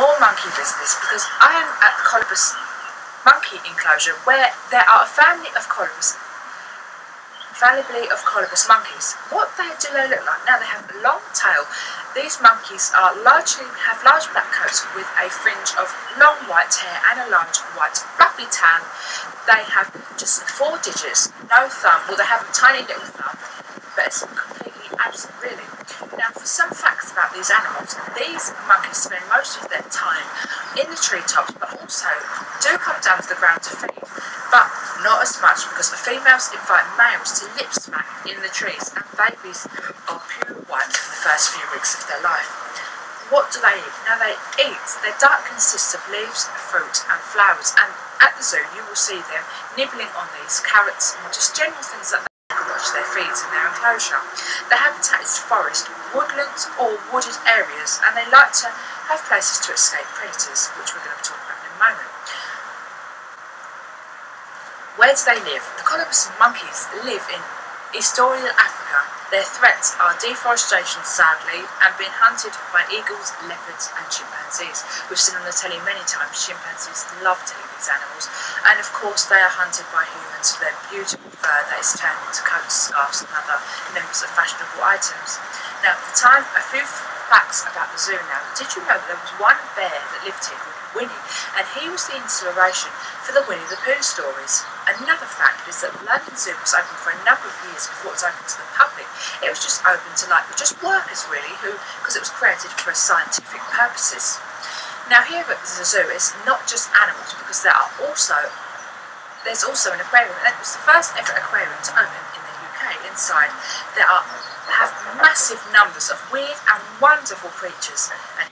more monkey business because I am at the Colobus monkey enclosure where there are a family of colobus family of colobus monkeys. What they do they look like? Now they have a long tail. These monkeys are largely have large black coats with a fringe of long white hair and a large white fluffy tan. They have just four digits, no thumb. Well, they have a tiny little thumb, but it's completely absent really. Now, for some facts about these animals, these monkeys spend most of their time in the treetops, but also do come down to the ground to feed but not as much because the females invite males to lip smack in the trees and babies are pure white for the first few weeks of their life. What do they eat? Now they eat, their diet consists of leaves, fruit and flowers and at the zoo you will see them nibbling on these carrots and just general things that their feeds in their enclosure. Their habitat is forest, woodlands or wooded areas and they like to have places to escape predators, which we're going to talk about in a moment. Where do they live? The colobus monkeys live in Equatorial Africa. Their threats are deforestation, sadly, and being hunted by eagles, leopards, and chimpanzees. We've seen on the telly many times chimpanzees love to eat these animals, and of course, they are hunted by humans for their beautiful fur that is turned into coats, scarves, and other members of fashionable items. Now, at the time, a few facts about the zoo now. Did you know that there was one bear that lived here called Winnie, and he was the inspiration for the Winnie the Pooh stories? Another fact is that the London Zoo was open for a number of years before it was open to the public. It was just open to like just workers really, who because it was created for scientific purposes. Now here at the zoo it's not just animals because there are also there's also an aquarium. It was the first ever aquarium to open UK. Inside there are have massive numbers of weird and wonderful creatures and